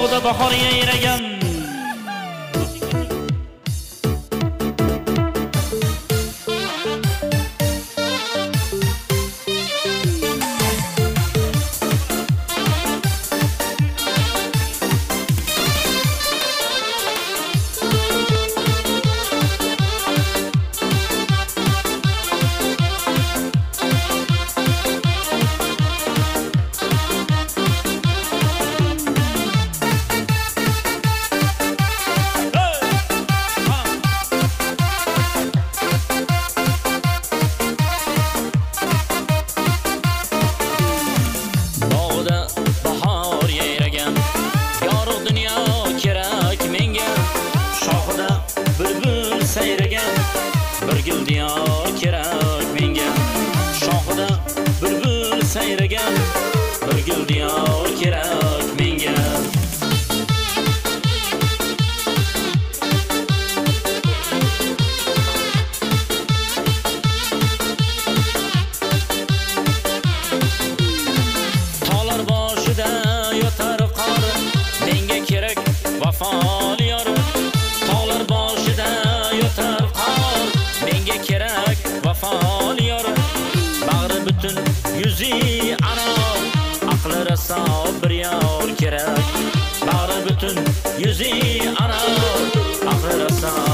bog'da bahor yayragan menga bir gul diyor kerak menga. Shoxida bulbul sayragan. Bir gul diyor kerak menga. Tog'lar boshida yotar qor. Menga kerak vafo butun yuzi anor aqli raso bir yor kerak. Bari butun yuzi anor aqli raso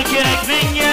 bir gul diyor kerak menga